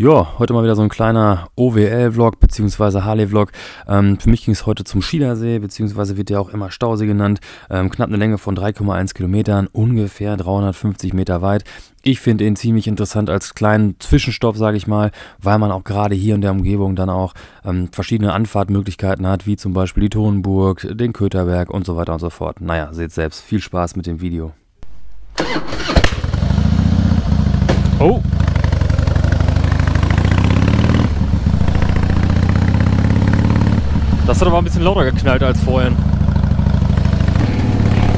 Ja, heute mal wieder so ein kleiner OWL-Vlog beziehungsweise Harley-Vlog. Ähm, für mich ging es heute zum Schiedersee, beziehungsweise wird der auch immer Stausee genannt. Ähm, knapp eine Länge von 3,1 Kilometern, ungefähr 350 Meter weit. Ich finde ihn ziemlich interessant als kleinen Zwischenstopp, sage ich mal, weil man auch gerade hier in der Umgebung dann auch ähm, verschiedene Anfahrtmöglichkeiten hat, wie zum Beispiel die Tonenburg, den Köterberg und so weiter und so fort. Naja, seht selbst. Viel Spaß mit dem Video. Oh! Das hat aber ein bisschen lauter geknallt als vorhin.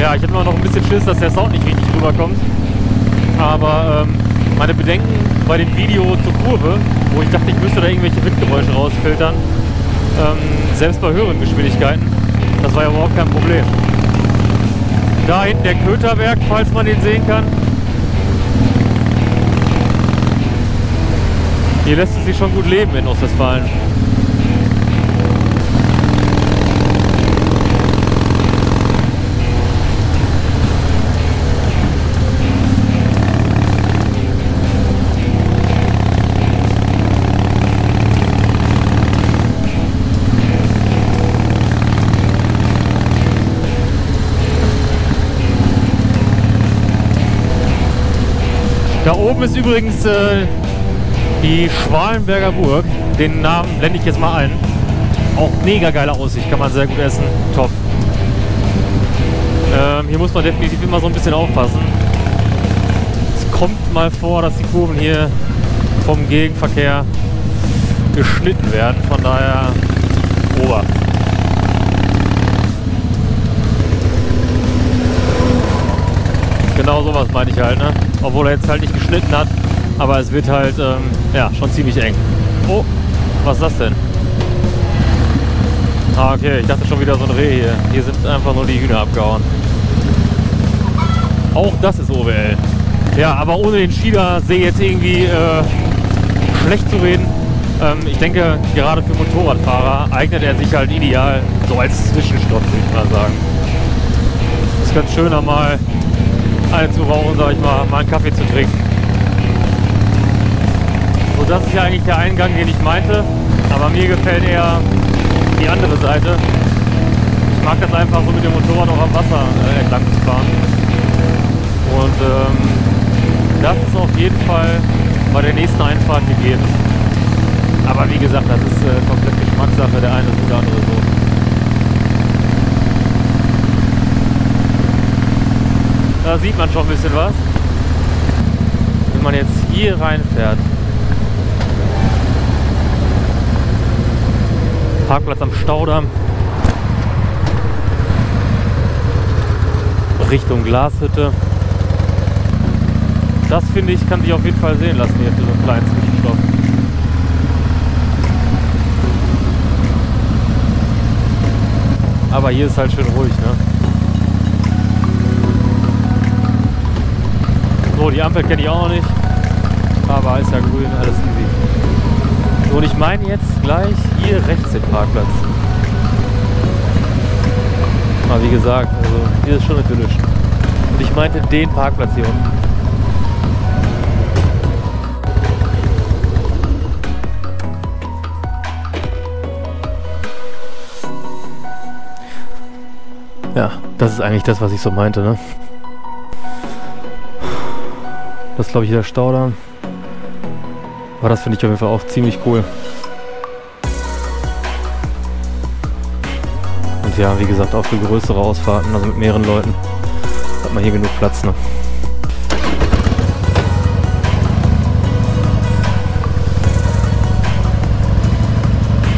Ja, ich habe immer noch ein bisschen Schiss, dass der Sound nicht richtig rüberkommt. Aber ähm, meine Bedenken bei dem Video zur Kurve, wo ich dachte, ich müsste da irgendwelche Windgeräusche rausfiltern, ähm, selbst bei höheren Geschwindigkeiten, das war ja überhaupt kein Problem. Da hinten der Köterberg, falls man den sehen kann. Hier lässt es sich schon gut leben in Ostwestfalen. Oben ist übrigens äh, die Schwalenberger Burg. Den Namen blende ich jetzt mal ein. Auch mega geile Aussicht, kann man sehr gut essen. Top. Ähm, hier muss man definitiv immer so ein bisschen aufpassen. Es kommt mal vor, dass die Kurven hier vom Gegenverkehr geschnitten werden. Von daher Ober. Genau sowas meine ich halt, ne? Obwohl er jetzt halt nicht geschnitten hat. Aber es wird halt, ähm, ja, schon ziemlich eng. Oh, was ist das denn? Ah, okay, ich dachte schon wieder so ein Reh hier. Hier sind einfach nur die Hühner abgehauen. Auch das ist OWL. Ja, aber ohne den Schiedersee jetzt irgendwie äh, schlecht zu reden. Ähm, ich denke, gerade für Motorradfahrer eignet er sich halt ideal so als Zwischenstopp, würde ich mal sagen. Ist ganz schöner mal zu rauchen, sag ich mal, mal einen Kaffee zu trinken. So, das ist ja eigentlich der Eingang, den ich meinte, aber mir gefällt eher die andere Seite. Ich mag das einfach so mit dem Motorrad auch am Wasser äh, entlang zu fahren. Und ähm, das ist auf jeden Fall bei der nächsten Einfahrt gegeben. Aber wie gesagt, das ist äh, komplett Geschmackssache, der eine so, der andere so. Da sieht man schon ein bisschen was. Wenn man jetzt hier reinfährt. Parkplatz am Staudamm. Richtung Glashütte. Das finde ich, kann sich auf jeden Fall sehen lassen hier für so einen kleinen Zwischenstopp. Aber hier ist halt schön ruhig, ne? So, die Ampel kenne ich auch noch nicht. Aber ist ja grün, alles easy. So, und ich meine jetzt gleich hier rechts den Parkplatz. Aber wie gesagt, also hier ist schon idyllisch. Und ich meinte den Parkplatz hier unten. Ja, das ist eigentlich das, was ich so meinte, ne? Das ist glaube ich der Staudamm. Aber das finde ich auf jeden Fall auch ziemlich cool. Und ja, wie gesagt, auch für größere Ausfahrten, also mit mehreren Leuten, hat man hier genug Platz. Ne?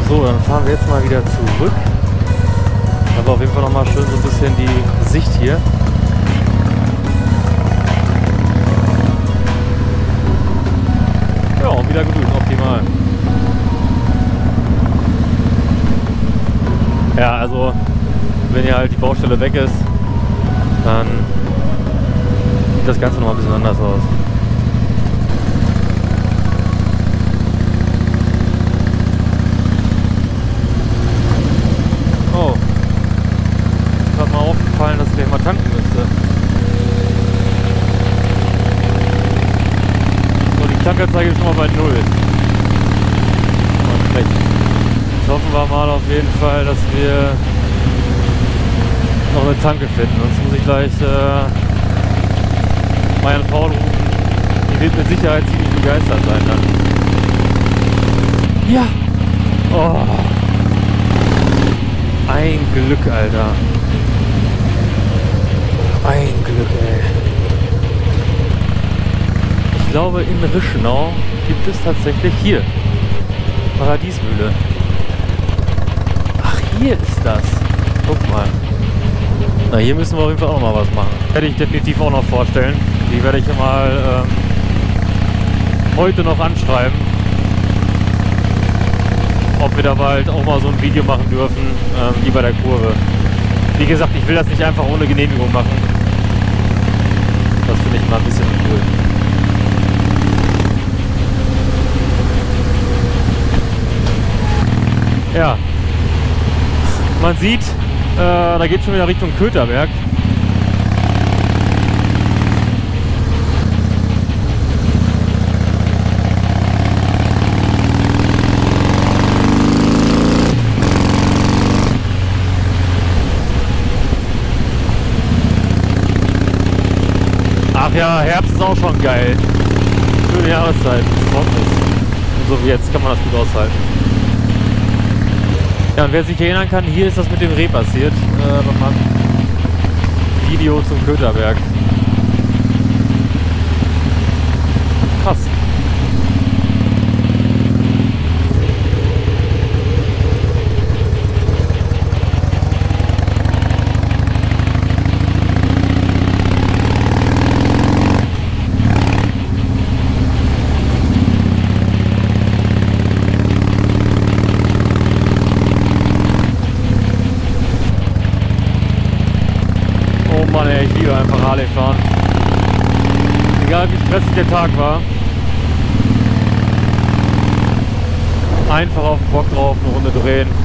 So, dann fahren wir jetzt mal wieder zurück. Aber auf jeden Fall nochmal schön so ein bisschen die Sicht hier. naja, also wenn hier halt die Baustelle weg ist, dann sieht das Ganze nochmal ein bisschen anders aus. Oh. Aufgefallen, dass ich gleich mal tanken müsste. So, die Tankanzeige ist schon mal bei Null. Oh, schlecht. Jetzt hoffen wir mal auf jeden Fall, dass wir noch eine Tanke finden. Sonst muss ich gleich äh, meine Frau rufen. Die wird mit Sicherheit ziemlich begeistert sein dann. Ja! Oh. Ein Glück, Alter. Ein Glück, ey. Ich glaube, in Rischenau gibt es tatsächlich hier Paradiesmühle. Hier ist das. Guck mal. Na, hier müssen wir auf jeden Fall auch noch mal was machen. Werde ich definitiv auch noch vorstellen. Die werde ich mal ähm, heute noch anschreiben. Ob wir da bald auch mal so ein Video machen dürfen, ähm, wie bei der Kurve. Wie gesagt, ich will das nicht einfach ohne Genehmigung machen. Das finde ich mal ein bisschen cool. Ja, man sieht, äh, da geht schon wieder Richtung Köterberg. Ach ja, Herbst ist auch schon geil. Schöne Jahreszeit, ist. Und so wie jetzt kann man das gut aushalten. Ja, und wer sich erinnern kann, hier ist das mit dem Reh passiert. Äh, nochmal Video zum Köterberg. Krass. Mann, ey, ich liebe einfach Harley fahren. Egal wie stressig der Tag war. Einfach auf den Bock drauf, eine Runde drehen.